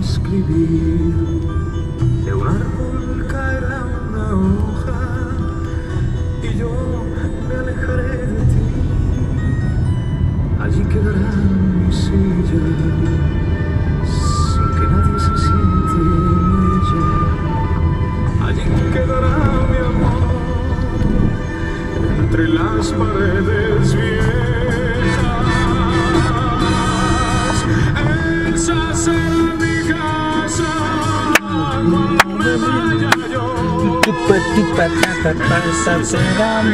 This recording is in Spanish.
escribir. De un árbol caerá una hoja y yo me alejaré de ti. Allí quedará mi silla sin que nadie se siente en ella. Allí quedará mi amor entre las paredes टिप टिप तक पर सबसे राम